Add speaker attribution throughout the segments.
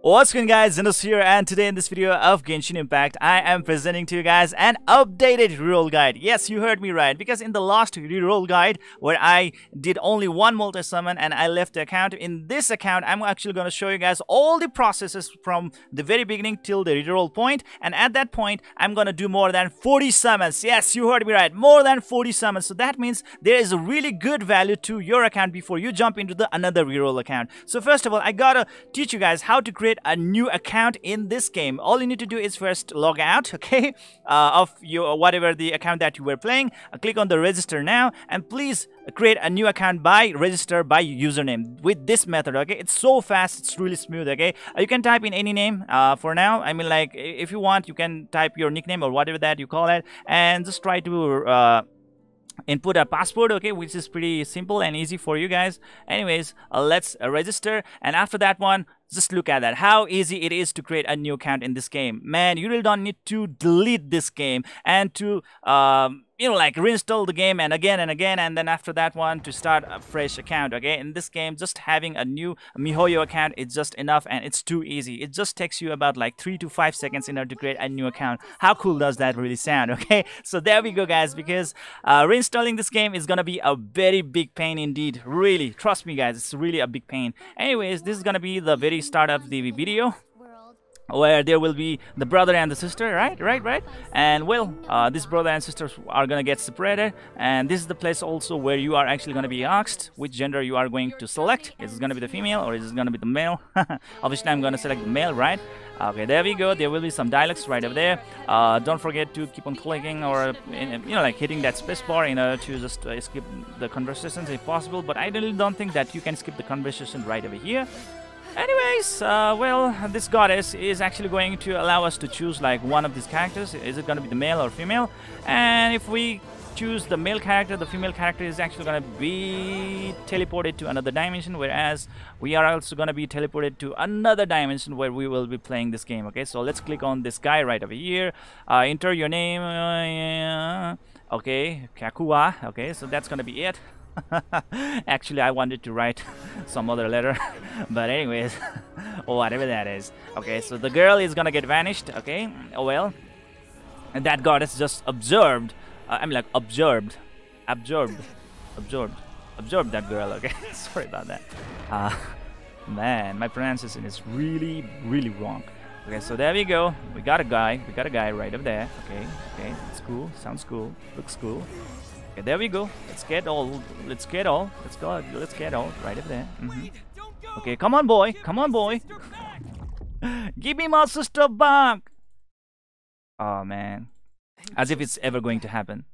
Speaker 1: What's going guys, Zennosh here and today in this video of Genshin Impact, I am presenting to you guys an updated reroll guide. Yes, you heard me right because in the last reroll guide where I did only one multi-summon and I left the account, in this account I'm actually going to show you guys all the processes from the very beginning till the reroll point and at that point I'm going to do more than 40 summons. Yes, you heard me right, more than 40 summons. So that means there is a really good value to your account before you jump into the another reroll account. So first of all, I gotta teach you guys how to create create a new account in this game. All you need to do is first log out okay uh, of your whatever the account that you were playing. Uh, click on the register now and please create a new account by register by username with this method okay? It's so fast it's really smooth okay? Uh, you can type in any name uh, for now. I mean like if you want you can type your nickname or whatever that you call it and just try to uh, input a password okay which is pretty simple and easy for you guys. Anyways uh, let's uh, register and after that one just look at that. How easy it is to create a new account in this game. Man you really don't need to delete this game and to um, you know like reinstall the game and again and again and then after that one to start a fresh account okay? In this game just having a new miHoYo account is just enough and it's too easy. It just takes you about like three to five seconds in order to create a new account. How cool does that really sound okay? So there we go guys because uh, reinstalling this game is gonna be a very big pain indeed. Really trust me guys it's really a big pain. Anyways this is gonna be the very start of the video where there will be the brother and the sister right? Right right? And well uh, this brother and sisters are gonna get separated and this is the place also where you are actually gonna be asked which gender you are going to select. Is it gonna be the female or is it gonna be the male? Obviously I'm gonna select the male right? Okay there we go. There will be some dialects right over there. Uh, don't forget to keep on clicking or you know like hitting that space bar in order to just uh, skip the conversations if possible but I really don't think that you can skip the conversation right over here Anyways, uh, well, this goddess is actually going to allow us to choose like one of these characters. Is it going to be the male or female? And if we choose the male character, the female character is actually going to be teleported to another dimension, whereas we are also going to be teleported to another dimension where we will be playing this game. Okay, so let's click on this guy right over here. Uh, enter your name. Uh, okay, Kakua. Okay, so that's going to be it. Actually, I wanted to write some other letter, but anyways, whatever that is. Okay, so the girl is gonna get vanished. Okay, oh well, and that goddess just observed. Uh, I'm like observed, absorbed, absorbed, absorbed that girl. Okay, sorry about that. Uh, man, my pronunciation is really, really wrong. Okay, so there we go. We got a guy. We got a guy right up there. Okay, okay, it's cool. Sounds cool. Looks cool. Okay, there we go. Let's get all. Let's get all. Let's go. Let's get all. Right over there. Mm -hmm. Okay, come on, boy. Come on, boy. Give me my sister back. Oh, man. As if it's ever going to happen.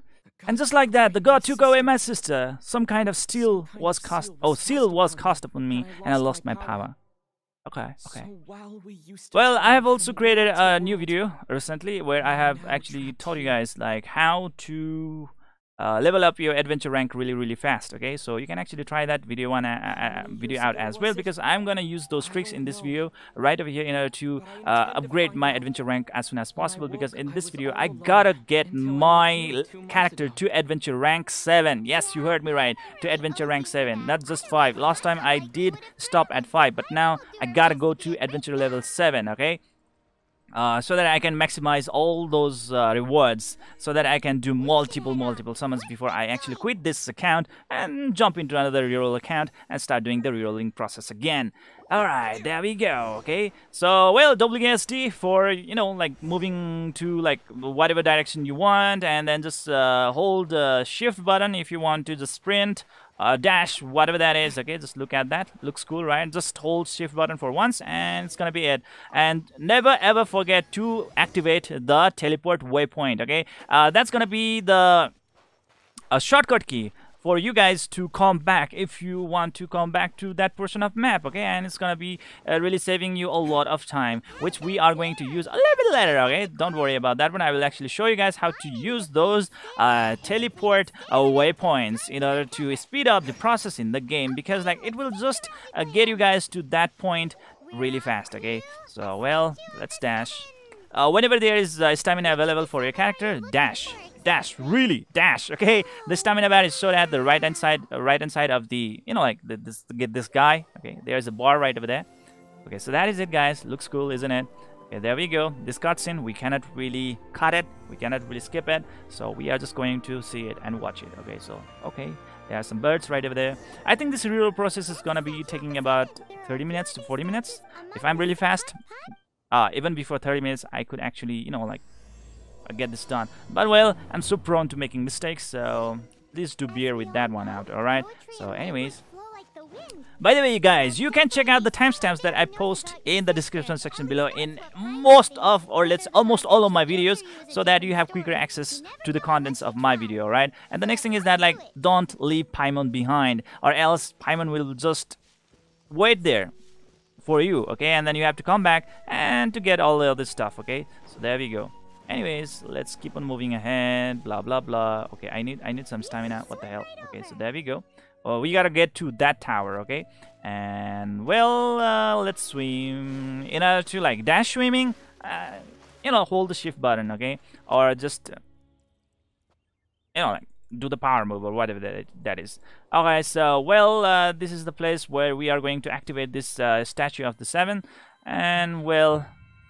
Speaker 1: And just like that, the god took away my sister. Some kind of steel was cast. Oh, seal was cast upon me, and I lost my power. Okay, okay. Well, I have also created a new video recently where I have actually told you guys like how to uh, level up your adventure rank really really fast okay? So you can actually try that video one uh, uh, video out as well because I'm gonna use those tricks in this video right over here in order to uh, upgrade my adventure rank as soon as possible because in this video I gotta get my character to adventure rank 7 yes you heard me right to adventure rank 7 not just 5 last time I did stop at 5 but now I gotta go to adventure level 7 okay uh, so that I can maximize all those uh, rewards so that I can do multiple multiple summons before I actually quit this account and jump into another reroll account and start doing the rerolling process again. Alright there we go okay? So well WSD for you know like moving to like whatever direction you want and then just uh, hold the shift button if you want to just sprint uh, dash whatever that is okay just look at that. Looks cool right? Just hold shift button for once and it's gonna be it. And never ever forget to activate the teleport waypoint okay? Uh, that's gonna be the a shortcut key for you guys to come back if you want to come back to that portion of map okay? And it's gonna be uh, really saving you a lot of time which we are going to use a little bit later okay? Don't worry about that one. I will actually show you guys how to use those uh, teleport waypoints in order to speed up the process in the game because like it will just uh, get you guys to that point really fast okay? So well let's dash. Uh, whenever there is uh, stamina available for your character dash dash really dash okay the stamina bar is shown at the right hand side uh, right hand side of the you know like the, this get this guy okay there's a bar right over there Okay, so that is it, guys. Looks cool, isn't it? Okay, there we go. This cutscene, we cannot really cut it. We cannot really skip it. So we are just going to see it and watch it. Okay, so, okay. There are some birds right over there. I think this reroll process is gonna be taking about 30 minutes to 40 minutes. If I'm really fast, uh, even before 30 minutes, I could actually, you know, like, get this done. But, well, I'm so prone to making mistakes, so please do bear with that one out, alright? So, anyways, by the way, you guys, you can check out the timestamps that I post in the description section below in most of, or let's almost all of my videos, so that you have quicker access to the contents of my video, right? And the next thing is that, like, don't leave Paimon behind, or else Paimon will just wait there for you, okay? And then you have to come back and to get all the other stuff, okay? So there we go. Anyways, let's keep on moving ahead, blah, blah, blah. Okay, I need I need some stamina. What the hell? Okay, so there we go. Well, we gotta get to that tower, okay? And, well, uh, let's swim. In order to, like, dash swimming, uh, you know, hold the shift button, okay? Or just, uh, you know, like, do the power move or whatever that, that is. Okay, so, well, uh, this is the place where we are going to activate this uh, statue of the Seven. And, well,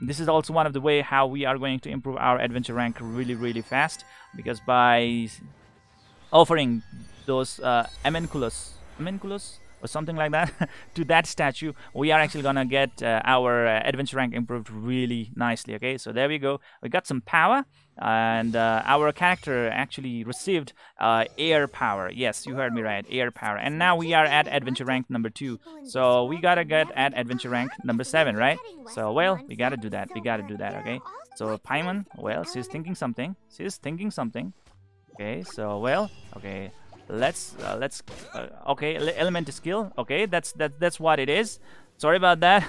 Speaker 1: this is also one of the way how we are going to improve our adventure rank really, really fast. Because by offering those uh, Amanculus, Amanculus or something like that to that statue, we are actually gonna get uh, our uh, adventure rank improved really nicely. Okay, so there we go. We got some power, and uh, our character actually received uh, air power. Yes, you heard me right, air power. And now we are at adventure rank number two. So we gotta get at adventure rank number seven, right? So well, we gotta do that. We gotta do that. Okay. So Paimon, well, she's thinking something. She's thinking something. Okay. So well, okay let's uh, let's uh, okay element skill okay that's that that's what it is. Sorry about that.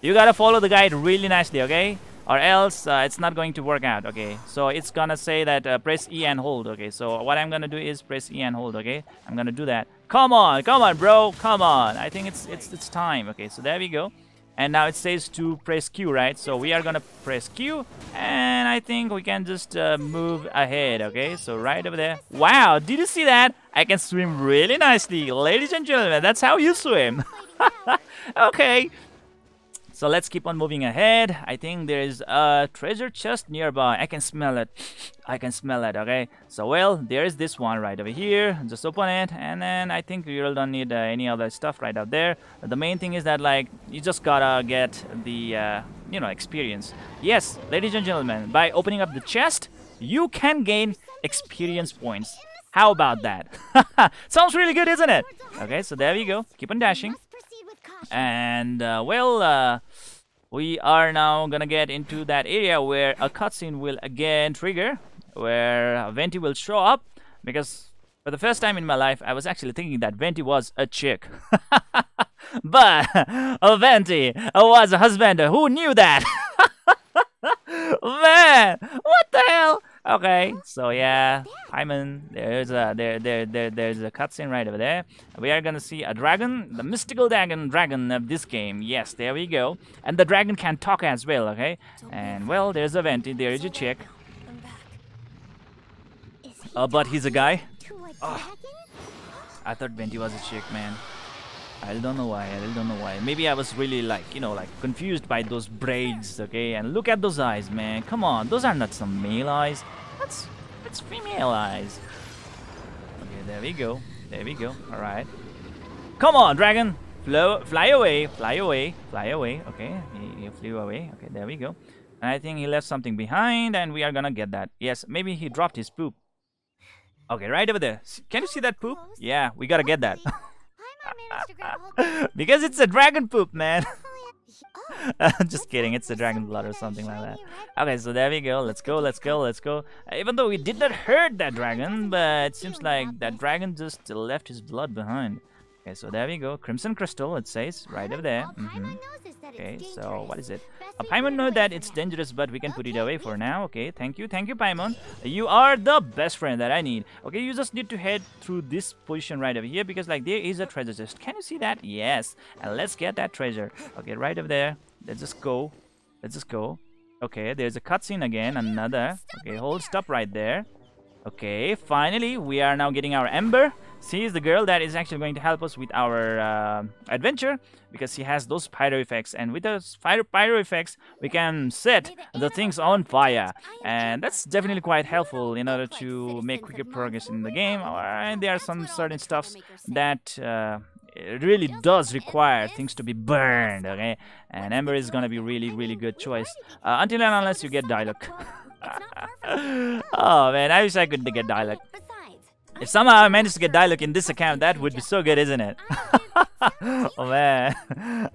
Speaker 1: You gotta follow the guide really nicely okay? Or else uh, it's not going to work out okay? So it's gonna say that uh, press E and hold okay? So what I'm gonna do is press E and hold okay? I'm gonna do that. Come on come on bro come on. I think it's it's it's time okay? So there we go. And now it says to press Q right? So we are gonna press Q and I think we can just uh, move ahead okay? So right over there. Wow did you see that? I can swim really nicely. Ladies and gentlemen that's how you swim. Okay so let's keep on moving ahead. I think there's a treasure chest nearby. I can smell it. I can smell it, okay? So, well, there's this one right over here. Just open it. And then I think you don't need uh, any other stuff right out there. The main thing is that, like, you just gotta get the, uh, you know, experience. Yes, ladies and gentlemen, by opening up the chest, you can gain experience points. How about that? Sounds really good, isn't it? Okay, so there we go. Keep on dashing. And, uh, well, uh, we are now gonna get into that area where a cutscene will again trigger, where Venti will show up, because for the first time in my life, I was actually thinking that Venti was a chick. but Venti was a husband. Who knew that? Man, what the hell? Okay, so yeah, Paimon, there's a there there there there's a cutscene right over there. We are gonna see a dragon, the mystical dragon dragon of this game. Yes, there we go. And the dragon can talk as well, okay? And well, there's a Venti, there is a chick. Uh, but he's a guy. Oh, I thought Venti was a chick, man. I don't know why. I don't know why. Maybe I was really like, you know, like confused by those braids, okay? And look at those eyes, man. Come on, those are not some male eyes. That's that's female eyes. Okay, there we go. There we go. All right. Come on, dragon. Flow, fly away, fly away, fly away. Okay, he, he flew away. Okay, there we go. And I think he left something behind, and we are gonna get that. Yes, maybe he dropped his poop. Okay, right over there. Can you see that poop? Yeah, we gotta get that. because it's a dragon poop, man. Just kidding, it's the dragon blood or something like that. Okay, so there we go. Let's go, let's go, let's go. Uh, even though we did not hurt that dragon, but it seems like that dragon just left his blood behind. Okay, so there we go. Crimson Crystal, it says, right over there. Mm -hmm. Okay, so what is it? A Paimon know that it's dangerous, but we can put it away for now. Okay, thank you. Thank you, Paimon. You are the best friend that I need. Okay, you just need to head through this position right over here because like there is a treasure chest. Can you see that? Yes. And let's get that treasure. Okay, right over there. Let's just go. Let's just go. Okay, there's a cutscene again. Another. Okay, hold stop right there. Okay, finally, we are now getting our Amber. She is the girl that is actually going to help us with our uh, adventure because she has those pyro effects. And with those pyro, pyro effects we can set the things on fire. and that's definitely quite helpful in order to make quicker progress in the game. And there are some certain stuffs that uh, it really does require things to be burned okay? and Amber is gonna be really really good choice. uh, until and unless you get Diluc. Oh man i wish i could get Diluc if somehow I managed to get Diluc in this account, that would be so good, isn't it? oh man.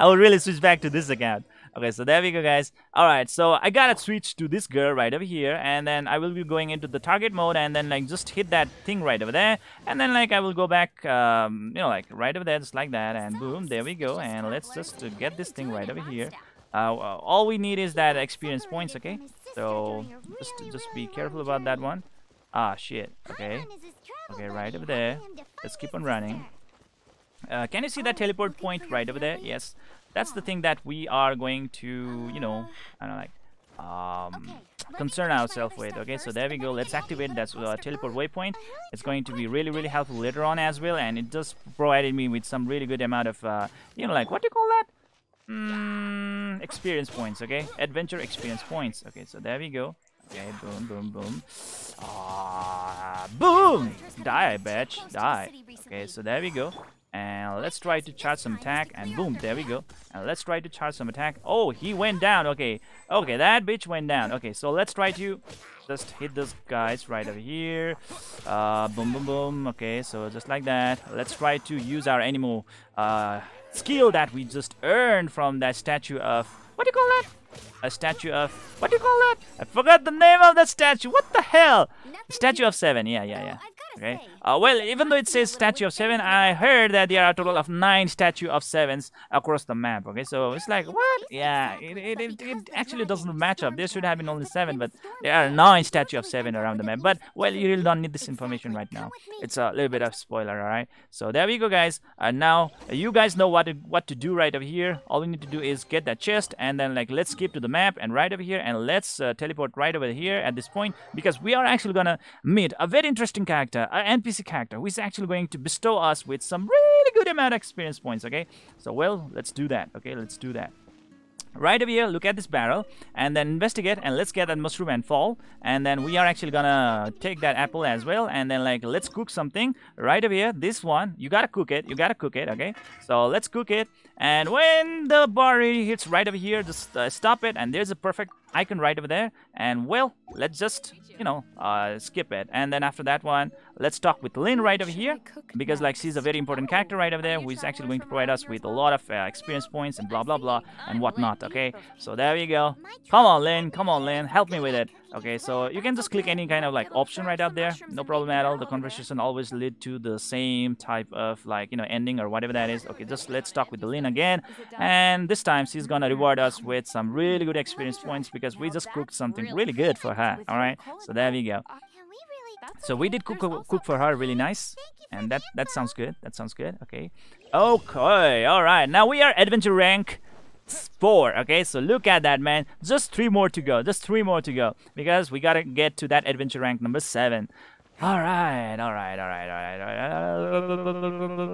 Speaker 1: I will really switch back to this account. Okay, so there we go, guys. Alright, so I gotta switch to this girl right over here, and then I will be going into the target mode, and then like just hit that thing right over there, and then like I will go back, um, you know, like right over there, just like that, and boom, there we go, and let's just uh, get this thing right over here. Uh, all we need is that experience points, okay? So just just be careful about that one. Ah, shit. Okay. Okay, right over there. Let's keep on running. Uh, can you see that teleport point right over there? Yes that's the thing that we are going to, you know, I don't know, like, um, concern ourselves with. Okay, so there we go. Let's activate that uh, teleport waypoint. It's going to be really, really helpful later on as well, and it just provided me with some really good amount of, uh, you know, like what do you call that? Mm, experience points. Okay, adventure experience points. Okay, so there we go. Okay, boom, boom, boom. Ah, boom! Die, bitch, die. Okay, so there we go. And let's try to charge some attack and boom there we go. And let's try to charge some attack. Oh he went down. Okay okay that bitch went down. Okay so let's try to just hit those guys right over here. Uh boom boom boom. Okay so just like that. Let's try to use our animal uh skill that we just earned from that statue of what do you call that a statue of what do you call that i forgot the name of that statue what the hell statue of seven yeah yeah yeah Okay. Uh, well, even though it says statue of seven, I heard that there are a total of nine statue of sevens across the map. Okay, so it's like what? Yeah, it, it, it, it actually doesn't match up. There should have been only seven, but there are nine statue of seven around the map. But well, you really don't need this information right now. It's a little bit of spoiler, all right? So there we go, guys. And uh, now you guys know what to, what to do right over here. All we need to do is get that chest, and then like let's skip to the map and right over here, and let's uh, teleport right over here at this point because we are actually gonna meet a very interesting character an NPC character, who is actually going to bestow us with some really good amount of experience points, okay? So, well, let's do that, okay? Let's do that. Right over here, look at this barrel, and then investigate, and let's get that mushroom and fall. And then we are actually gonna take that apple as well, and then like, let's cook something. Right over here, this one, you gotta cook it, you gotta cook it, okay? So let's cook it, and when the bar hits right over here, just uh, stop it, and there's a perfect icon right over there. And well, let's just you know, uh, skip it. And then after that one, let's talk with Lynn right over here because like she's a very important character right over there who is actually going to provide us with a lot of uh, experience points and blah blah blah and whatnot. Okay, so there you go. Come on, Lynn. Come on, Lynn. Help me with it. Okay, so you can just click any kind of like option right up there. No problem at all. The conversation always lead to the same type of like, you know, ending or whatever that is. Okay, just let's talk with the Lynn again. And this time she's gonna reward us with some really good experience points because we just cooked something really good for her. All right, so there we go. So we did cook cook for her really nice, and that that sounds good. That sounds good. Okay, okay, all right. Now we are adventure rank four okay? So look at that man. Just three more to go just three more to go. Because we gotta get to that adventure rank number seven. All right all right all right all right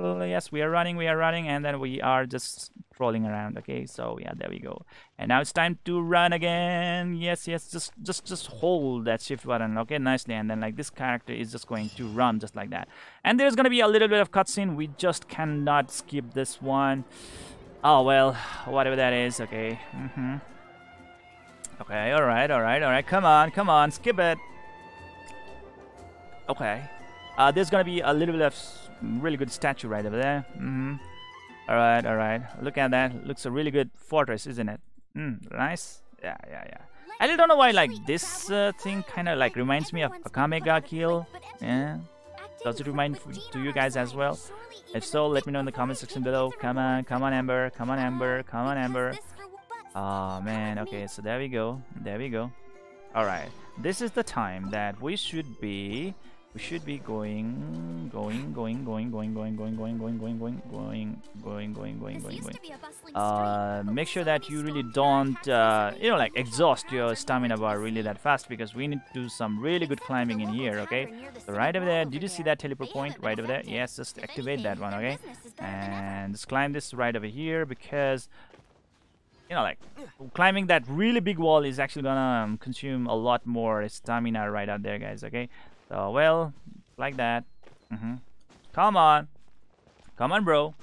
Speaker 1: all right. Yes we are running we are running and then we are just rolling around okay? So yeah there we go. And now it's time to run again. Yes yes just just just hold that shift button okay nicely. And then like this character is just going to run just like that. And there's gonna be a little bit of cutscene. We just cannot skip this one Oh, well, whatever that is, okay. Mm-hmm. Okay, alright, alright, alright. Come on, come on, skip it. Okay. Uh, there's gonna be a little bit of really good statue right over there. Mm-hmm. Alright, alright. Look at that. Looks a really good fortress, isn't it? Mm, nice. Yeah, yeah, yeah. I don't know why, like, this uh, thing kind of, like, reminds me of Akame ga Kill. Yeah. Does it remind to you guys as well? If so, let me know in the comment section below. Come on, come on, Amber. Come on, Amber. Come on, Amber. Oh, man. Okay, so there we go. There we go. Alright. This is the time that we should be we should be going, going, going, going, going, going, going, going, going, going, going, going, going, going, going, going, going. Uh, make sure that you really don't, uh, you know, like exhaust your stamina bar really that fast because we need to do some really good climbing in here, okay? So right over there, did you see that teleport point right over there? Yes, just activate that one, okay? And just climb this right over here because you know, like climbing that really big wall is actually gonna um, consume a lot more stamina right out there, guys. Okay, so, well, like that. Mm -hmm. Come on. Come on, bro.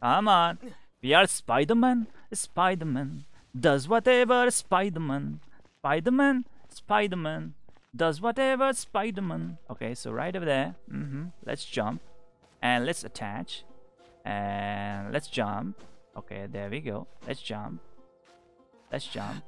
Speaker 1: Come on. We are Spider-Man. Spider-Man does whatever Spider-Man. Spider-Man. Spider-Man does whatever Spider-Man. Okay, so right over there. Mm -hmm. Let's jump. And let's attach. And let's jump. Okay, there we go. Let's jump. Let's jump.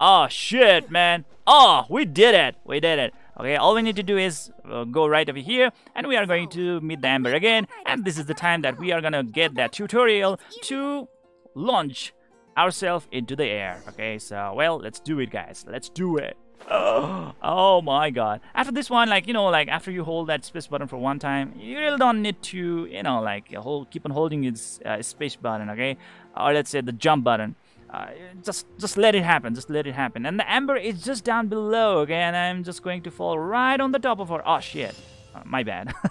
Speaker 1: Oh, shit, man. Oh, we did it. We did it. Okay, all we need to do is uh, go right over here and we are going to meet the Amber again. And this is the time that we are gonna get that tutorial to launch ourselves into the air. Okay, so, well, let's do it, guys. Let's do it. Oh, oh my god. After this one, like, you know, like after you hold that space button for one time, you really don't need to, you know, like hold, keep on holding its uh, space button, okay? Or let's say the jump button. Uh, just just let it happen just let it happen. And the amber is just down below okay and i'm just going to fall right on the top of her. Oh shit. Uh, my bad.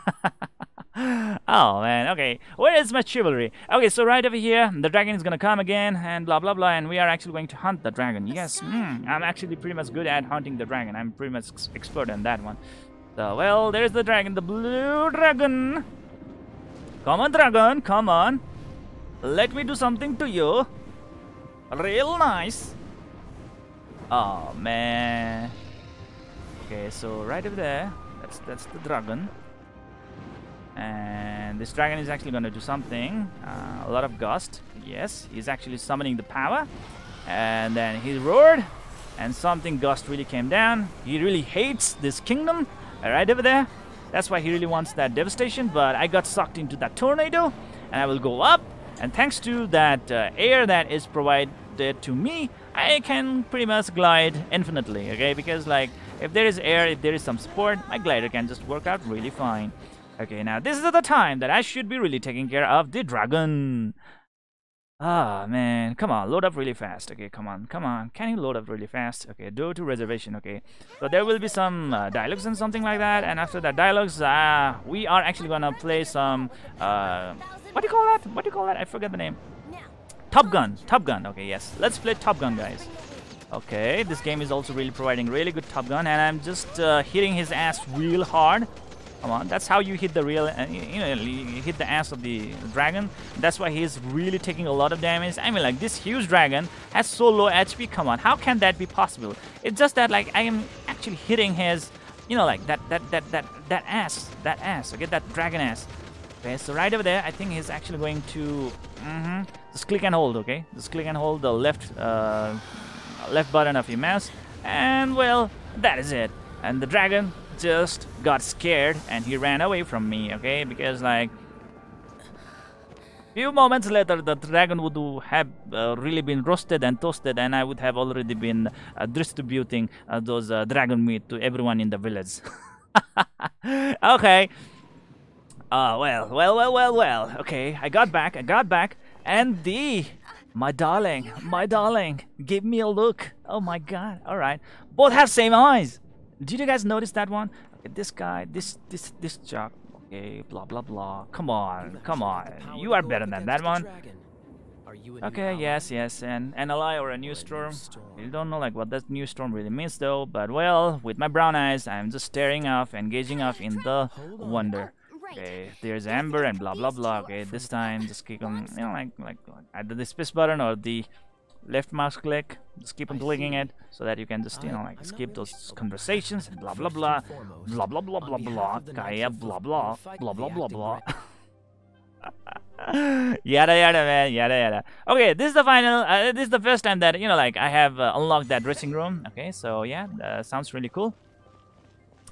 Speaker 1: Oh man okay. Where is my chivalry? Okay so right over here the dragon is gonna come again and blah blah blah and we are actually going to hunt the dragon. Yes mm, i'm actually pretty much good at hunting the dragon. I'm pretty much expert in that one. So well there's the dragon the blue dragon. Come on dragon come on. Let me do something to you Real nice. Oh man. Okay, so right over there, that's that's the dragon. And this dragon is actually going to do something. Uh, a lot of gust. Yes, he's actually summoning the power. And then he roared. And something gust really came down. He really hates this kingdom. Right over there. That's why he really wants that devastation. But I got sucked into that tornado. And I will go up. And thanks to that uh, air that is to me, I can pretty much glide infinitely, okay? Because like, if there is air, if there is some support, my glider can just work out really fine. Okay, now this is the time that I should be really taking care of the dragon. Ah, man. Come on, load up really fast. Okay, come on, come on. Can you load up really fast? Okay, do to reservation, okay. So there will be some uh, dialogues and something like that. And after that dialogues, uh, we are actually gonna play some, uh, what do you call that? What do you call that? I forget the name. Top Gun. Top Gun. Okay, yes. Let's play Top Gun, guys. Okay, this game is also really providing really good Top Gun, and I'm just uh, hitting his ass real hard. Come on, that's how you hit the real, uh, you know, you hit the ass of the dragon. That's why he's really taking a lot of damage. I mean, like, this huge dragon has so low HP. Come on, how can that be possible? It's just that, like, I am actually hitting his, you know, like, that, that, that, that, that ass, that ass, okay, that dragon ass. Okay, so right over there, I think he's actually going to mm -hmm, just click and hold. Okay, just click and hold the left uh, left button of your mouse, and well, that is it. And the dragon just got scared and he ran away from me. Okay, because like few moments later, the dragon would have uh, really been roasted and toasted, and I would have already been uh, distributing uh, those uh, dragon meat to everyone in the village. okay, Ah, uh, well, well, well, well, well. Okay, I got back, I got back. And the, my darling, my darling, give me a look. Oh my god, alright. Both have same eyes. Did you guys notice that one? Okay, this guy, this, this, this jock. Okay, blah, blah, blah. Come on, come on. You are better than that one. Okay, yes, yes, and an ally or a new storm. You don't know like what that new storm really means though, but well, with my brown eyes, I'm just staring off and gazing off in the wonder. Okay, there's Amber and blah blah blah. Okay, this time just keep on, you know, like like either the space button or the left mouse click. Just keep on clicking it so that you can just, you know, like skip those conversations and blah blah blah, blah blah blah blah blah, Kaeya blah blah blah blah blah blah. yada yada man yada yada okay this is the final uh, this is the first time that you know like i have uh, unlocked that dressing room okay so yeah uh, sounds really cool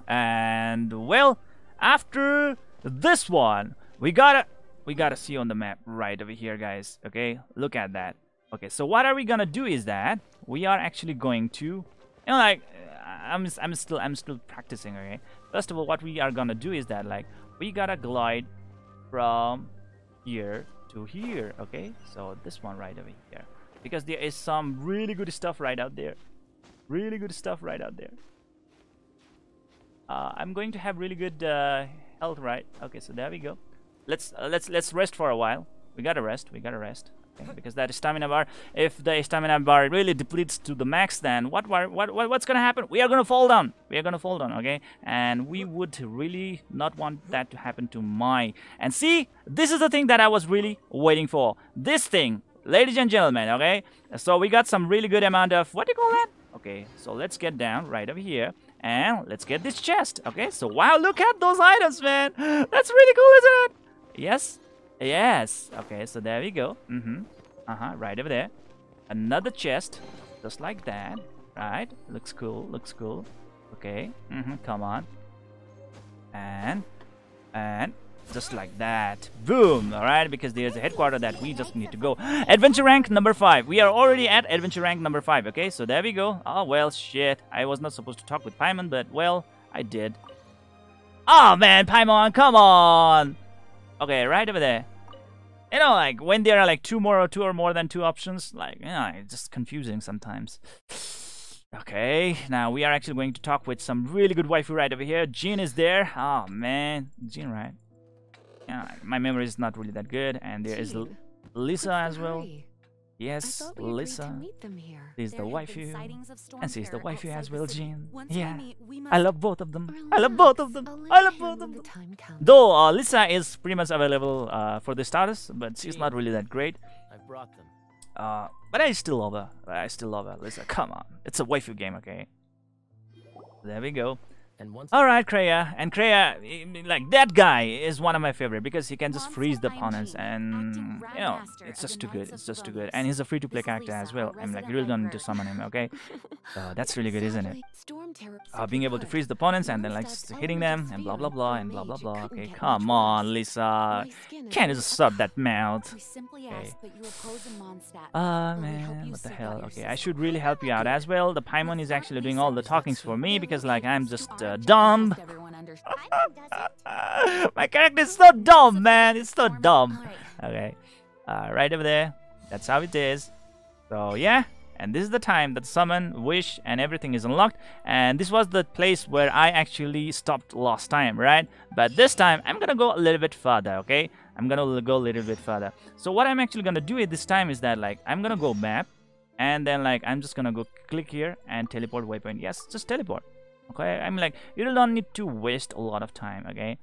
Speaker 1: and well after this one, we gotta we gotta see on the map right over here, guys. Okay, look at that. Okay, so what are we gonna do is that we are actually going to, you know, like I'm I'm still I'm still practicing. Okay. First of all, what we are gonna do is that like we gotta glide from here to here. Okay. So this one right over here, because there is some really good stuff right out there. Really good stuff right out there. Uh, I'm going to have really good uh, health, right? Okay, so there we go. Let's uh, let's let's rest for a while. We gotta rest. We gotta rest. Okay? Because that stamina bar, if the stamina bar really depletes to the max, then what what what what's gonna happen? We are gonna fall down. We are gonna fall down. Okay, and we would really not want that to happen to my. And see, this is the thing that I was really waiting for. This thing, ladies and gentlemen. Okay, so we got some really good amount of what do you call that? Okay, so let's get down right over here and let's get this chest. Okay, so wow, look at those items, man. That's really cool, isn't it? Yes? Yes. Okay, so there we go. Mm-hmm. Uh-huh, right over there. Another chest, just like that. Right, looks cool, looks cool. Okay, mm-hmm, come on. And, and, just like that. Boom! Alright, because there's a headquarter that we just need to go. Adventure rank number 5. We are already at adventure rank number 5, okay? So there we go. Oh, well, shit. I was not supposed to talk with Paimon, but, well, I did. Oh, man, Paimon, come on! Okay, right over there. You know, like, when there are, like, two more or two or more than two options, like, yeah, it's just confusing sometimes. Okay, now we are actually going to talk with some really good waifu right over here. Jean is there. Oh, man. Jean, right? Yeah, my memory is not really that good. And there is L Lisa as well. Yes, Lisa. She's the waifu. And she's the waifu as well, Jean. Yeah. I love both of them. I love both of them. I love both of them. Though uh, Lisa is pretty much available uh, for the status, but she's not really that great.
Speaker 2: I brought them.
Speaker 1: Uh, but I still love her. I still love her. Lisa, come on. It's a waifu game, okay? There we go.
Speaker 2: And once
Speaker 1: All right, Kaeya. And Kaeya, like that guy is one of my favorite because he can just freeze the opponents, and you know, it's just too good. It's just too good. And he's a free-to-play character as well. I'm like, you really don't need to summon him, okay? So that's really good, isn't it? Uh, being able to freeze the opponents and then like hitting them and blah blah blah and blah blah blah. Okay, come on, Lisa. Can't just shut that mouth. Okay. Ah man, what the hell? Okay, I should really help you out as well. The Paimon is actually doing all the talkings for me because like I'm just uh, dumb. My character is so dumb, man. It's so dumb. Okay, uh, right over there. That's how it is. So yeah, and this is the time that summon, wish, and everything is unlocked. And this was the place where I actually stopped last time, right? But this time I'm gonna go a little bit further. Okay, I'm gonna go a little bit further. So what I'm actually gonna do at this time is that like I'm gonna go map, and then like I'm just gonna go click here and teleport waypoint. Yes, just teleport. Okay, I'm like you don't need to waste a lot of time. Okay.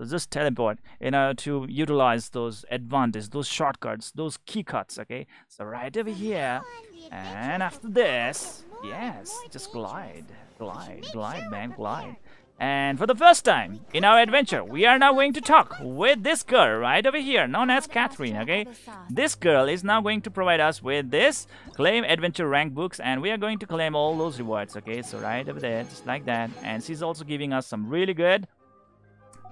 Speaker 1: So just teleport in order to utilize those advantages, those shortcuts, those key cuts, okay? So right over here, and after this, yes, just glide, glide, glide, man, glide. And for the first time in our adventure, we are now going to talk with this girl right over here, known as Katheryne, okay? This girl is now going to provide us with this claim adventure rank books and we are going to claim all those rewards, okay? So right over there, just like that. And she's also giving us some really good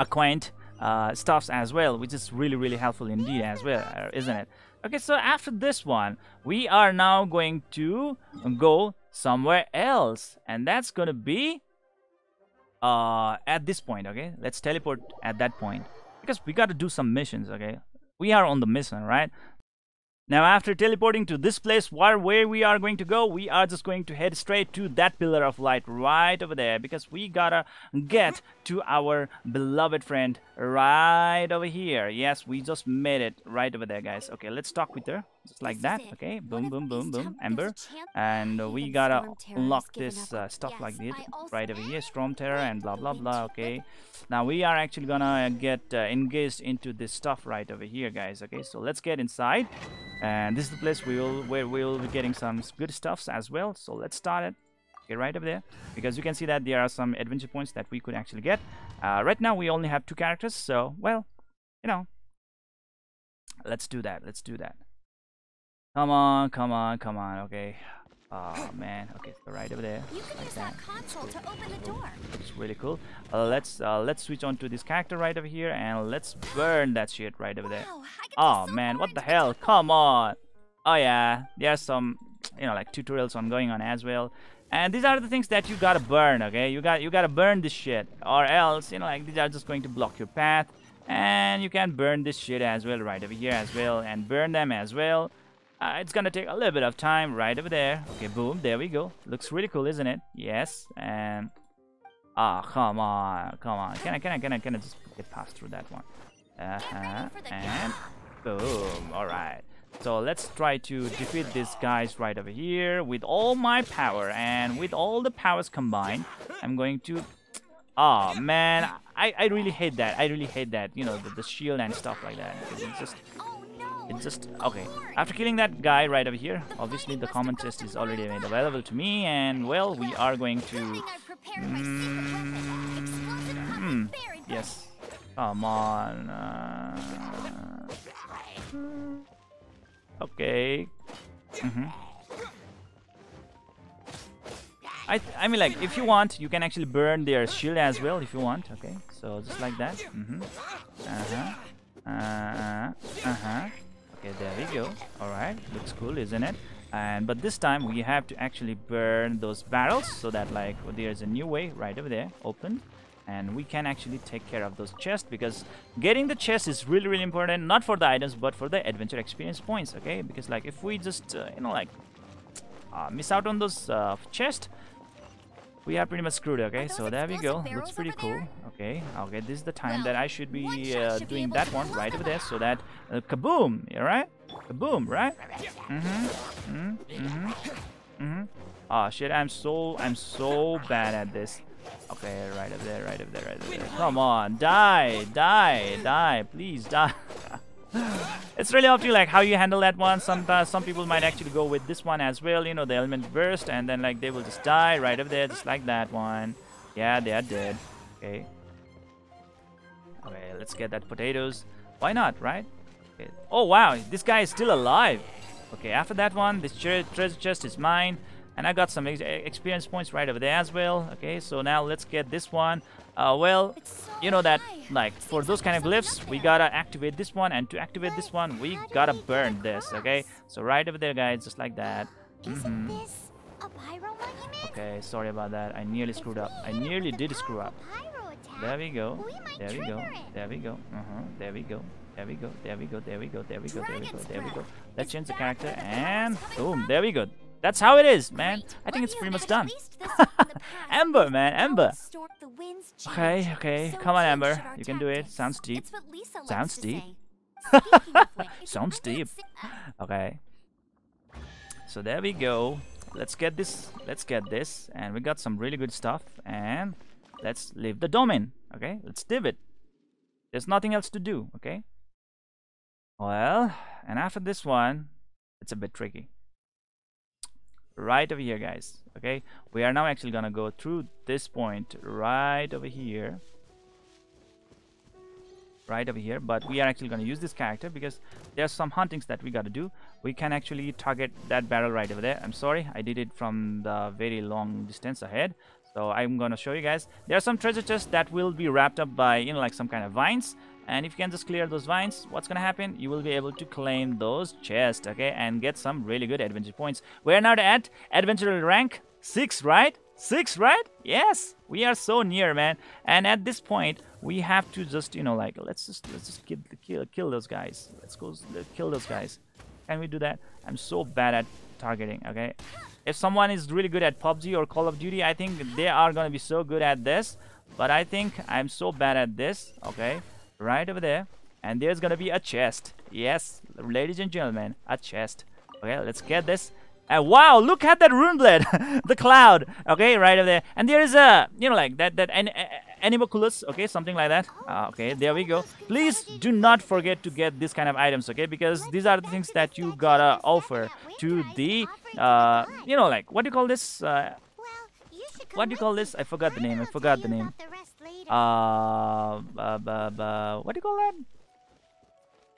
Speaker 1: acquaint uh, stuffs as well, which is really, really helpful indeed as well, uh, isn't it? Okay, so after this one, we are now going to go somewhere else, and that's gonna be uh, at this point. Okay, let's teleport at that point because we got to do some missions. Okay, we are on the mission, right? Now after teleporting to this place where, where we are going to go, we are just going to head straight to that pillar of light right over there because we gotta get to our beloved friend right over here. Yes, we just made it right over there, guys. Okay, let's talk with her just like that. Okay, boom, boom, boom, boom, Amber. And uh, we gotta unlock this uh, stuff like this right over here, Storm Terror and blah, blah, blah. Okay, now we are actually gonna get uh, engaged into this stuff right over here, guys. Okay, so let's get inside. And this is the place we will where we will be getting some good stuffs as well. So let's start it. Get right over there. Because you can see that there are some adventure points that we could actually get. Uh, right now we only have two characters. So well you know let's do that. Let's do that come on come on come on okay Oh man, okay, so right over there.
Speaker 3: You can
Speaker 1: like
Speaker 3: use
Speaker 1: that.
Speaker 3: console to open the door.
Speaker 1: It's really cool. Uh, let's uh, let's switch on to this character right over here and let's burn that shit right over there.
Speaker 3: Wow,
Speaker 1: Oh
Speaker 3: so
Speaker 1: man, what the hell? Come on. oh yeah there's some you know like tutorials on going on as well and these are the things that you gotta burn okay you got you gotta burn this shit or else you know like these are just going to block your path and you can burn this shit as well right over here as well and burn them as well uh, it's gonna take a little bit of time right over there. Okay boom there we go. Looks really cool isn't it? Yes and ah oh, come on come on. Can I can I can I can I just get past through that one? Uh-huh and boom all right so let's try to defeat these guys right over here with all my power and with all the powers combined I'm going to oh man I, I really hate that. I really hate that you know the, the shield and stuff like that it's just it's just okay. After killing that guy right over here obviously the common chest is already made available to me and well we are going to mm, yes. Come on uh, Okay. Mm -hmm. I I mean like if you want you can actually burn their shield as well if you want okay? So just like that. Mm -hmm. uh-huh. Uh-huh. Uh-huh okay there we go. All right looks cool isn't it? And but this time we have to actually burn those barrels so that like there's a new way right over there open. And we can actually take care of those chests because getting the chest is really really important not for the items but for the adventure experience points okay? Because like if we just uh, you know like uh, miss out on those uh, chests we are pretty much screwed okay? So there we go. looks pretty cool. okay okay this is the time that I should be uh, doing that one right over there so that uh, kaboom alright? Kaboom right? Mm-hmm mm-hmm mm-hmm. Mm-hmm oh shit I'm so I'm so bad at this. Okay, right up there, right up there, right up there. Come on, die, die, die, please die. it's really up to you, like how you handle that one. Some uh, some people might actually go with this one as well. You know, the element burst, and then like they will just die right up there, just like that one. Yeah, they are dead. Okay. Okay, let's get that potatoes. Why not, right? Okay. Oh wow, this guy is still alive. Okay, after that one, this treasure chest is mine. And I got some ex experience points right over there as well. Okay, so now let's get this one. Uh, well, you know that, like, for those kind of glyphs, we gotta activate this one. And to activate this one, we gotta burn this, okay? So right over there, guys, just like that. Mm -hmm. Okay, sorry about that. I nearly screwed up. I nearly did screw up. There we go. There we go. There we go. Uh-huh. There we go. There we go. There we go. There we go. There we go. There we go. There we go. Let's change the character and boom. There we go. That's how it is, man. I think it's pretty much done. Amber, man, Amber. Okay, okay. Come on, Amber. You can do it. Sounds deep. Sounds deep. Sounds deep. Okay. So there we go. Let's get this. Let's get this. And we got some really good stuff. And let's leave the domain. Okay, let's div it. There's nothing else to do. Okay. Well, and after this one, it's a bit tricky right over here guys okay? We are now actually gonna go through this point right over here. Right over here but we are actually going to use this character because there's some huntings that we got to do. We can actually target that barrel right over there. I'm sorry i did it from the very long distance ahead. So i'm going to show you guys. There are some treasure chests that will be wrapped up by you know like some kind of vines and if you can just clear those vines what's gonna happen? You will be able to claim those chests okay? And get some really good adventure points. We're now at adventure rank 6 right? 6 right? Yes! We are so near man. And at this point we have to just you know like let's just let's just kill kill, kill those guys. Let's go kill those guys. Can we do that? I'm so bad at targeting okay? If someone is really good at PUBG or Call of Duty I think they are gonna be so good at this. But I think I'm so bad at this okay right over there. And there's gonna be a chest. Yes ladies and gentlemen a chest. Okay let's get this. And wow look at that rune blade the cloud. Okay right over there. And there is a you know like that that an, animalculus okay something like that. Uh, okay there we go. Please do not forget to get this kind of items okay because these are the things that you gotta offer to the uh you know like what do you call this? Uh what do you call this? i forgot the name i forgot the name uh, uh, what do you call that?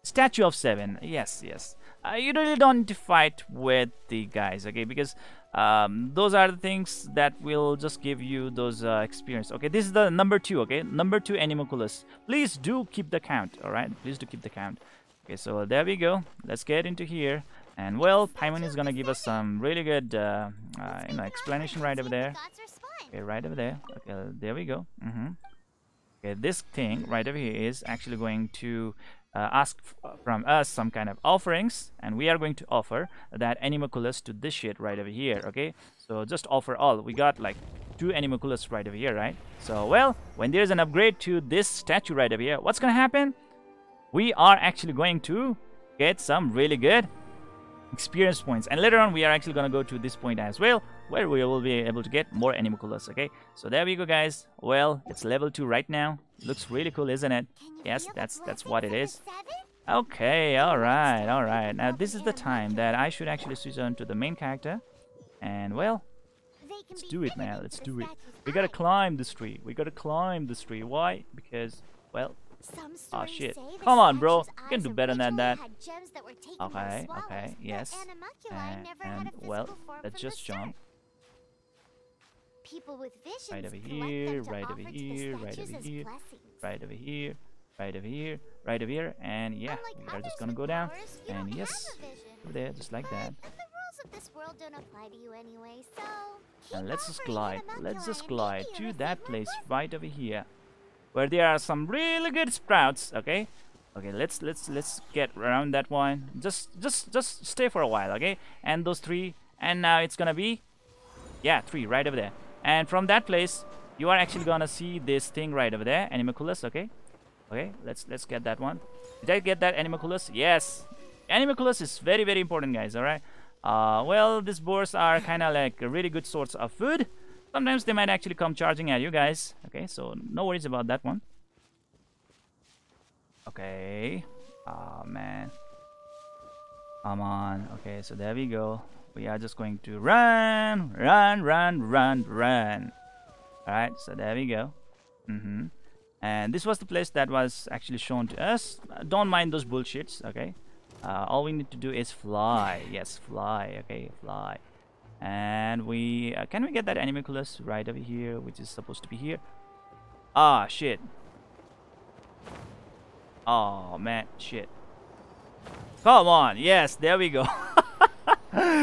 Speaker 1: Statue of Seven. Yes, yes. Uh, you really don't need to fight with the guys, okay? Because um, those are the things that will just give you those uh, experience. Okay, this is the number two. Okay, number two Animalculus. Please do keep the count. All right, please do keep the count. Okay, so there we go. Let's get into here And well, Paimon is gonna give us some really good, uh, uh, you know, explanation right over there. Okay, right over there. Okay, there we go. Mm -hmm. Okay, this thing right over here is actually going to uh, ask from us some kind of offerings and we are going to offer that animalculus to this shit right over here okay? So just offer all. We got like two animalculus right over here right? So well when there's an upgrade to this statue right over here what's gonna happen? We are actually going to get some really good experience points. And later on we are actually to go to this point as well where we will be able to get more anemoculus okay? So there we go guys. Well it's level 2 right now. Looks really cool isn't it? Yes that's that's what it is. Okay all right all right. Now this is the time that i should actually switch on to the main character. And well let's do it man. let's do it. We gotta climb this tree we gotta climb this tree why? Because well Oh shit. Come on, bro. You can do better than that. Okay, okay, yes. And, and well, let's just jump. Right over here, right over here, right over here, right over here, right over here, right over here, and yeah, we are just gonna go down. And yes, over there, just like that. And let's just glide. Let's just glide to that place right over here where there are some really good sprouts okay okay let's let's let's get around that one just just just stay for a while okay and those three and now it's gonna be yeah three right over there and from that place you are actually gonna see this thing right over there anemoculus okay okay let's let's get that one did i get that anemoculus yes anemoculus is very very important guys all right uh well these boars are kind of like a really good source of food Sometimes they might actually come charging at you guys. Okay, so no worries about that one. Okay. Oh, man. Come on. Okay, so there we go. We are just going to run, run, run, run, run. Alright, so there we go. Mm-hmm. And this was the place that was actually shown to us. Don't mind those bullshits, okay? Uh, all we need to do is fly. Yes, fly. Okay, fly and we uh, can we get that anemoculus right over here which is supposed to be here ah shit oh man shit come on yes there we go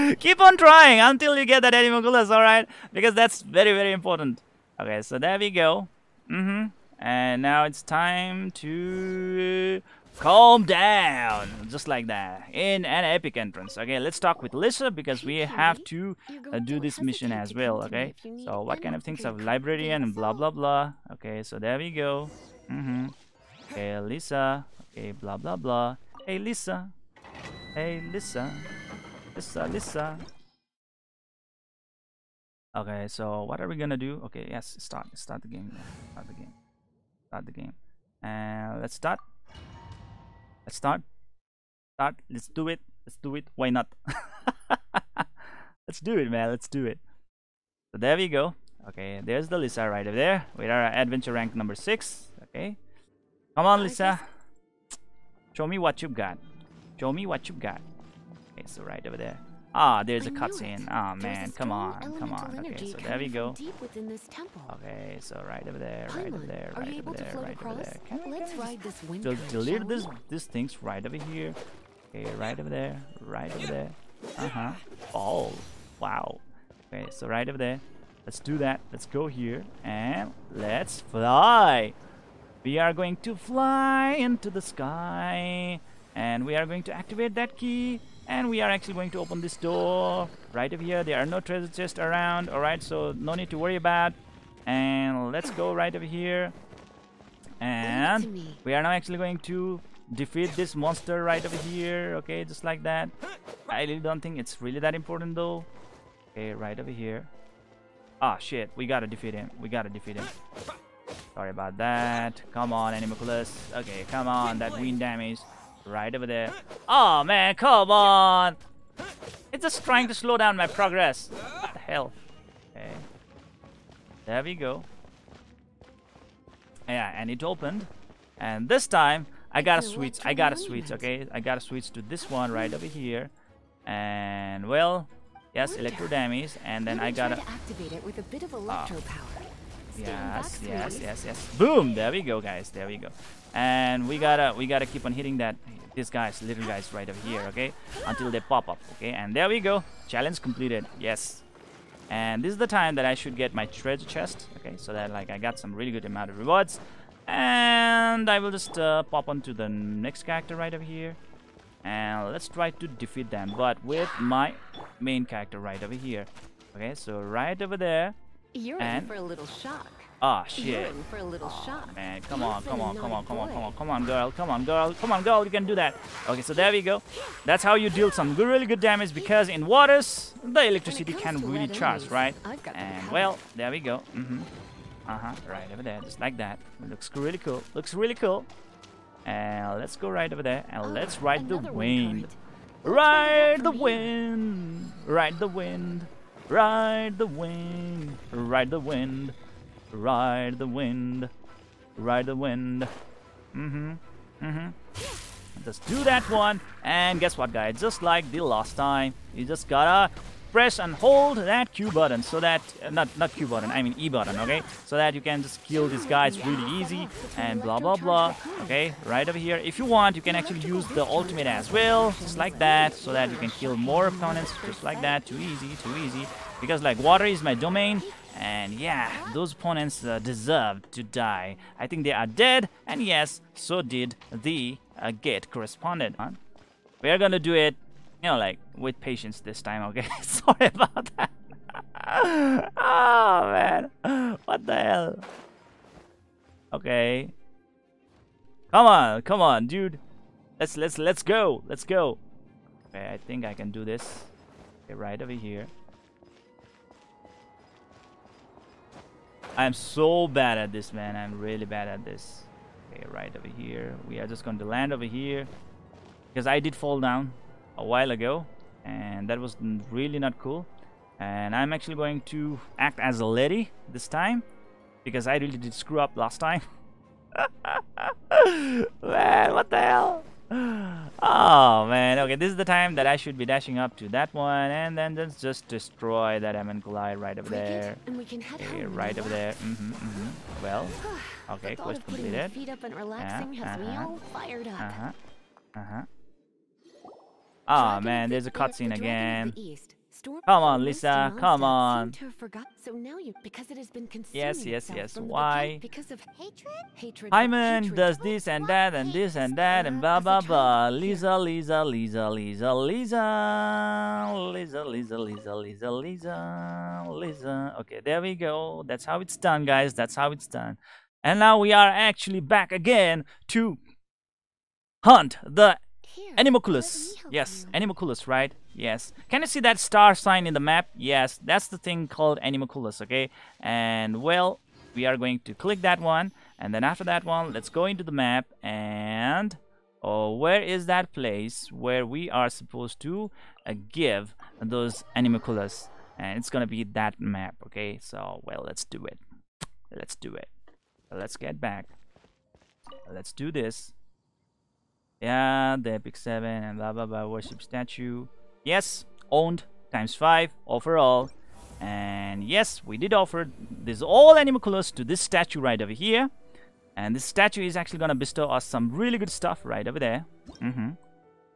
Speaker 1: keep on trying until you get that anemoculus all right because that's very very important okay so there we go mm-hmm and now it's time to Calm down, just like that, in an epic entrance. Okay, let's talk with Lisa because we have to uh, do this mission as well. Okay, so what kind of things of librarian and blah blah blah. Okay, so there we go. Mm -hmm. Okay, Lisa. Okay, blah blah blah. Hey Lisa. Hey Lisa. Lisa, Lisa. Okay, so what are we gonna do? Okay, yes, start, start the game. Start the game. Start the game. And let's start. Let's start. Start. Let's do it. Let's do it. Why not? Let's do it, man. Let's do it. So there we go. Okay, there's the Lisa right over there with our adventure rank number six. Okay. Come on, Lisa. Show me what you've got. Show me what you've got. Okay, so right over there. Ah, there's a cutscene. Oh man, come on, come on. Okay, so there we go. Okay, so right over there, right over there, right over there, right over there. Can I Let's ride this wind delete this these things right over here. Okay, right over there, right over there. Uh huh. Oh, wow. Okay, so right over there. Let's do that. Let's go here and let's fly. We are going to fly into the sky and we are going to activate that key and we are actually going to open this door right over here. There are no treasure chests around. All right so no need to worry about. And let's go right over here. And we are now actually going to defeat this monster right over here. Okay just like that. I really don't think it's really that important though. Okay right over here. Ah shit. We gotta defeat him. We gotta defeat him. Sorry about that. Come on anemoculus. Okay come on. That wind damage Right over there. Oh man, come on! It's just trying to slow down my progress. What the hell? Okay. There we go. Yeah, and it opened. And this time, I got a switch. I got a switch, okay? I got a switch to this one right over here. And, well, yes, electro damage. And then I gotta...
Speaker 2: activate it with a bit of ah. electro power.
Speaker 1: Yes, yes, yes, yes. Boom! There we go, guys. There we go. And we gotta we gotta keep on hitting that these guys, little guys right over here, okay? Until they pop up, okay? And there we go. Challenge completed. Yes. And this is the time that I should get my treasure chest, okay? So that like I got some really good amount of rewards. And I will just uh, pop onto the next character right over here. And let's try to defeat them, but with my main character right over here. Okay, so right over there.
Speaker 2: You're in for a little shock.
Speaker 1: Oh shit.
Speaker 2: for a little shock.
Speaker 1: Man, come on, come on, come on, come on, come on, come on, girl, come on, girl, come on, girl, you can do that. Okay, so there we go. That's how you deal some good, really good damage because in waters the electricity can really charge, right?
Speaker 2: I've got them
Speaker 1: And well, there we go. Mm-hmm. Uh-huh. Right over there, just like that. Looks really cool. Looks really cool. And let's go right over there and
Speaker 2: Oh,
Speaker 1: let's ride the
Speaker 2: another one
Speaker 1: wind. Ride the wind, ride the wind, ride the wind, ride the wind, ride the wind, ride the wind. Mm-hmm. Mm-hmm. Just do that one, and guess what, guys? Just like the last time, you just gotta press and hold that Q button so that uh, not not Q button, I mean E button, okay? So that you can just kill these guys really easy and blah blah blah. Okay, right over here. If you want, you can actually use the ultimate as well, just like that, so that you can kill more opponents just like that. Too easy, too easy. Because like water is my domain, and yeah, those opponents uh, deserve to die. I think they are dead, and yes, so did the uh, gate correspondent. Huh? We are gonna do it, you know, like with patience this time. Okay, sorry about that. oh man, what the hell? Okay, come on, come on, dude. Let's let's let's go, let's go. Okay, I think I can do this. Okay, right over here. I'm so bad at this, man. I'm really bad at this. Okay, right over here. We are just going to land over here. Because I did fall down a while ago. And that was really not cool. And I'm actually going to act as a lady this time. Because I really did screw up last time. man, what the hell? oh man, okay, this is the time that I should be dashing up to that one, and then let's just destroy that Amankulai right
Speaker 2: up
Speaker 1: there.
Speaker 2: and we can head
Speaker 1: okay,
Speaker 2: home
Speaker 1: right up there.
Speaker 2: Mm
Speaker 1: -hmm, mm -hmm. Well, okay, quest completed.
Speaker 2: Feet up and uh-huh, relaxing yeah, has uh -huh. me
Speaker 1: uh-huh.
Speaker 2: all fired up.
Speaker 1: Uh huh. Uh
Speaker 2: huh.
Speaker 1: Oh man, there's a cutscene again.
Speaker 2: The Storm
Speaker 1: Come on, Lisa, come on.
Speaker 2: forgot- So now you, because it has been
Speaker 1: Yes, yes, yes. Why?
Speaker 2: Because of hatred? Hatred.
Speaker 1: Hyman
Speaker 2: hatred.
Speaker 1: does oh, this and that and this and that and blah blah blah. Lisa, Lisa, Lisa, Lisa, Lisa, Lisa, Lisa, Lisa, Lisa, Lisa, Lisa. Okay, there we go. That's how it's done, guys. That's how it's done. And now we are actually back again to hunt the
Speaker 2: Here,
Speaker 1: Anemoculus.
Speaker 2: let me help
Speaker 1: Yes,
Speaker 2: you.
Speaker 1: Anemoculus, right? Yes. Can you see that star sign in the map? Yes, that's the thing called Anemoculus, okay? And well, we are going to click that one, and then after that one, let's go into the map and oh, where is that place where we are supposed to uh, give those Anemoculus? And it's gonna be that map, okay? So, well, let's do it. Let's do it. Let's get back. Let's do this. Yeah, the Epic 7 and blah blah blah worship statue. Yes, owned times 5 overall. And yes, we did offer this all anemoculus to this statue right over here. And this statue is actually gonna bestow us some really good stuff right over there. Mm-hmm.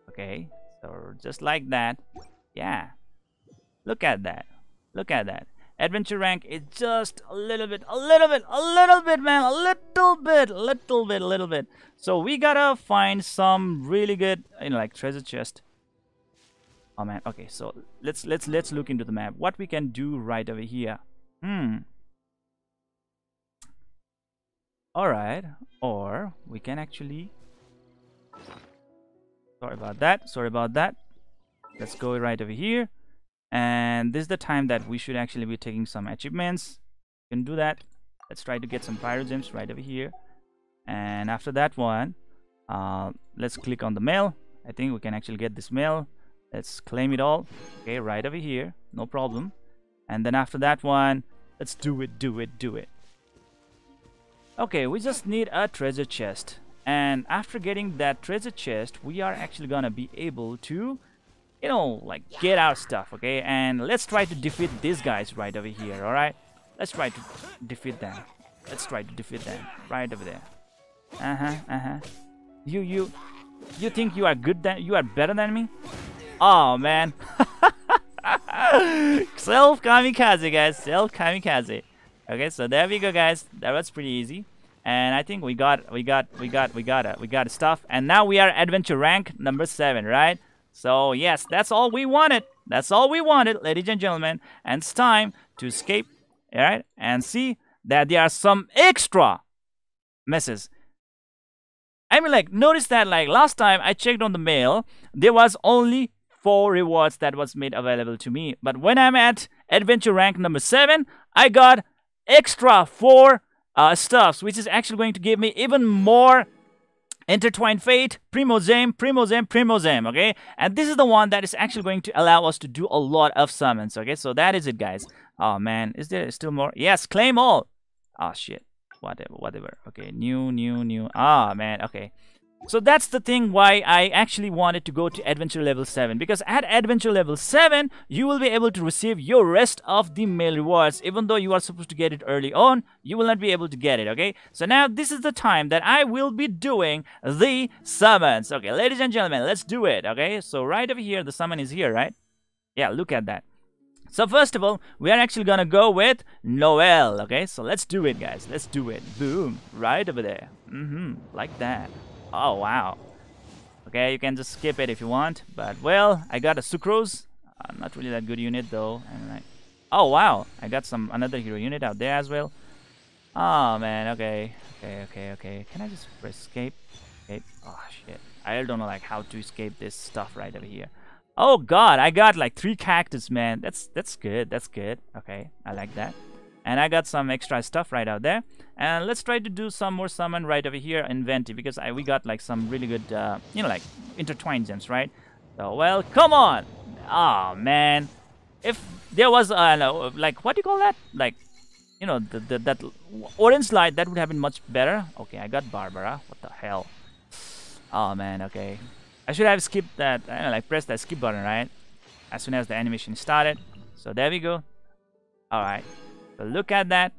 Speaker 1: Okay, so just like that. Yeah. Look at that. Look at that. Adventure rank is just a little bit, a little bit, a little bit, man, a little bit, little bit, a little bit. So we gotta find some really good, you know, like treasure chest. Oh man, okay. So let's let's let's look into the map. What we can do right over here. Hmm. All right. Or we can actually. Sorry about that. Sorry about that. Let's go right over here and this is the time that we should actually be taking some achievements you can do that let's try to get some pyro gems right over here and after that one uh, let's click on the mail I think we can actually get this mail let's claim it all okay right over here no problem and then after that one let's do it do it do it okay we just need a treasure chest and after getting that treasure chest we are actually gonna be able to you know like get our stuff okay and let's try to defeat these guys right over here all right let's try to defeat them. Let's try to defeat them right over there. Uh huh. Uh huh. You you you think you are good than you are better than me? Oh man. Self kamikaze, guys. Self kamikaze. Okay, so there we go, guys. That was pretty easy. And I think we got, we got, we got, we got, it. we got stuff. And now we are adventure rank number seven, right? So yes, that's all we wanted. That's all we wanted, ladies and gentlemen. And it's time to escape, all right? And see that there are some extra messes. I mean, like, notice that, like, last time I checked on the mail, there was only four rewards that was made available to me. But when I'm at adventure rank number seven, I got extra four uh, stuffs, which is actually going to give me even more intertwined fate, Primogem, Primogem, Primogem, okay? And this is the one that is actually going to allow us to do a lot of summons, okay? So that is it, guys. Oh, man. Is there still more? Yes, claim all. Oh, shit. Whatever, whatever. Okay, new, new, new. Ah, man, okay. So that's the thing why I actually wanted to go to adventure level 7 because at adventure level 7 you will be able to receive your rest of the mail rewards even though you are supposed to get it early on you will not be able to get it okay so now this is the time that I will be doing the summons okay ladies and gentlemen let's do it okay so right over here the summon is here right yeah look at that so first of all, we are actually gonna go with Noelle, okay? So let's do it, guys. Let's do it. Boom. Right over there. Mm-hmm. Like that. Oh, wow. Okay, you can just skip it if you want. But, well, I got a Sucrose. Uh, not really that good unit, though. And like, oh, wow. I got some another hero unit out there as well. Oh, man. Okay. Okay, okay, okay. Can I just press escape? Escape. Oh, shit. I don't know, like, how to escape this stuff right over here. Oh, God. I got, like, three cactus, man. That's, that's good. That's good. Okay. I like that. And I got some extra stuff right out there. And let's try to do some more summon right over here in Venti because I, we got like some really good, uh, you know, like intertwined gems, right? So, well, come on. Oh, man. If there was, uh, like, what do you call that? Like, you know, the, the, that orange light, that would have been much better. Okay, I got Barbara. What the hell? Oh, man, okay. I should have skipped that, I don't know, like, press that skip button, right? As soon as the animation started. So there we go. Alright. Look at that.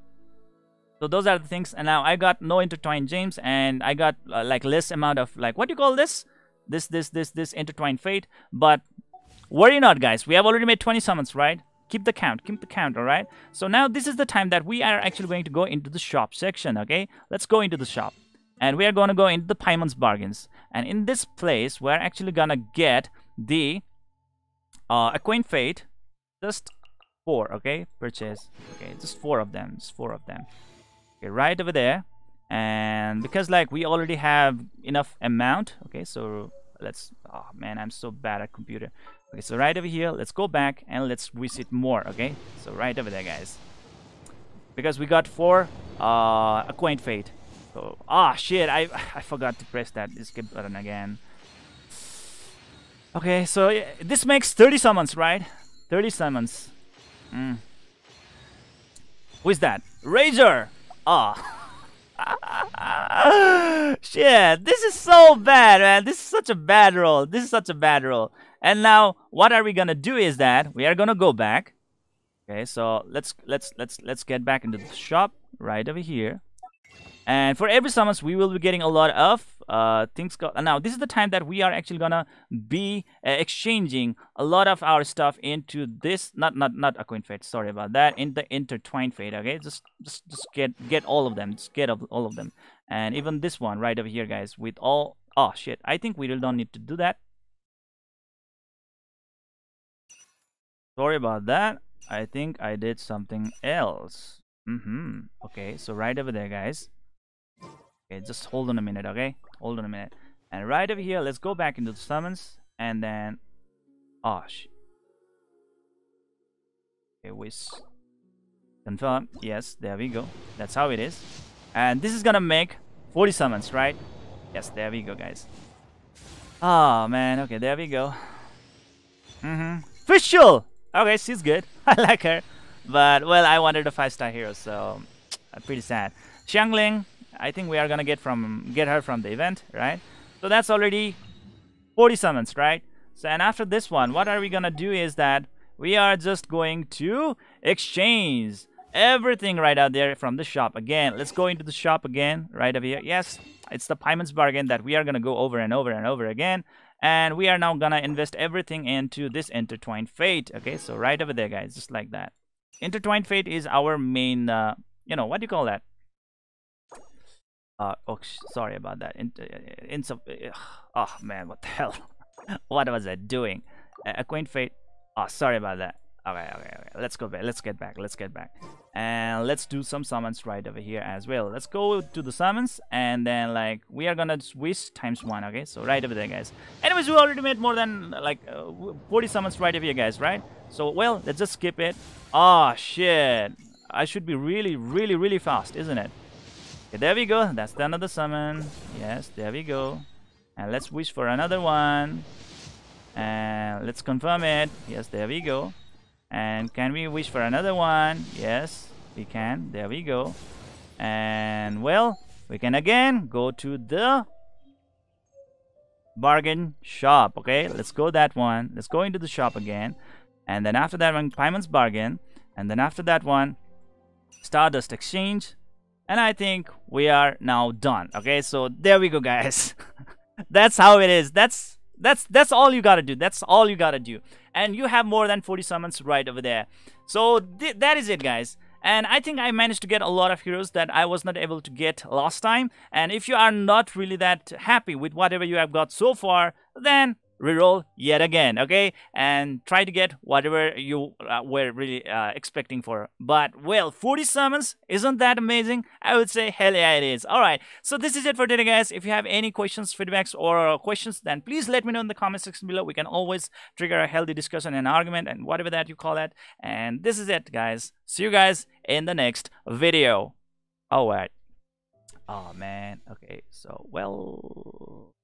Speaker 1: So those are the things. And now I got no intertwined gems and I got uh, like less amount of like, what do you call this? This, this, this, this intertwined fate. But worry not, guys. We have already made 20 summons, right? Keep the count, keep the count, alright? So now this is the time that we are actually going to go into the shop section, okay? Let's go into the shop. And we are going to go into the Paimon's Bargains. And in this place, we're actually going to get the uh, Acquaint Fate just four okay? Purchase okay? Just four of them just four of them. Okay right over there. And because like we already have enough amount okay? So let's oh man i'm so bad at computer. Okay so right over here let's go back and let's visit more okay? So right over there guys. Because we got four uh acquaint fate so ah oh, shit i i forgot to press that escape button again. Okay so this makes 30 summons right? 30 summons Mm. Who is that? Razor! Ah. Shit, this is so bad, man. This is such a bad roll. This is such a bad roll. And now, what are we gonna do is that we are gonna go back. Okay, so let's let's let's let's get back into the shop right over here. And for every summons, we will be getting a lot of uh, things. Now, this is the time that we are actually gonna be uh, exchanging a lot of our stuff into this. Not not not acquaint fate. Sorry about that. In the intertwined fate. Okay, just just just get get all of them. Just get all of them. And even this one right over here, guys. With all. Oh shit! I think we really don't need to do that. Sorry about that. I think I did something else. Mm-hmm. Okay, so right over there, guys. Okay, just hold on a minute, okay? Hold on a minute. And right over here, let's go back into the summons. And then... Oh, sh Okay, we confirm. Yes, there we go. That's how it is. And this is gonna make 40 summons, right? Yes, there we go, guys. Oh, man. Okay, there we go. Mm-hmm. Fischl! Okay, she's good. I like her. But, well, I wanted a 5-star hero, so... Uh, pretty sad. Xiangling, I think we are gonna get from get her from the event, right? So that's already 40 summons, right? So and after this one, what are we gonna do is that we are just going to exchange everything right out there from the shop again. Let's go into the shop again right over here. Yes it's the Paimon's bargain that we are gonna go over and over and over again. And we are now gonna invest everything into this intertwined fate okay? So right over there guys just like that. Intertwined fate is our main uh, you know what do you call that uh oh sorry about that. In, uh, in, in oh man what the hell? What was i doing? Uh, acquaint fate oh sorry about that. Okay okay okay. Let's go back let's get back let's get back. And let's do some summons right over here as well. Let's go to the summons and then like we are gonna switch times one okay? So right over there guys. Anyways we already made more than like uh, 40 summons right over here guys right? So well let's just skip it. Oh shit. I should be really really really fast isn't it okay, there we go. That's the another summon. Yes there we go. And let's wish for another one. And let's confirm it. Yes there we go. And can we wish for another one? Yes we can. There we go. And well we can again go to the bargain shop. Okay let's go that one. Let's go into the shop again. And then after that one Paimon's bargain. And then after that one Stardust exchange and I think we are now done. Okay so there we go guys. That's how it is. That's that's that's all you gotta do. That's all you gotta do. And you have more than 40 summons right over there. So th that is it guys. And I think I managed to get a lot of heroes that I was not able to get last time. And if you are not really that happy with whatever you have got so far then reroll yet again okay? And try to get whatever you uh, were really uh, expecting for. But well 40 summons isn't that amazing? I would say hell yeah it is. All right so this is it for today guys. If you have any questions feedbacks or questions then please let me know in the comment section below. We can always trigger a healthy discussion and argument and whatever that you call it and this is it guys. See you guys in the next video. All right. Oh man. Okay so well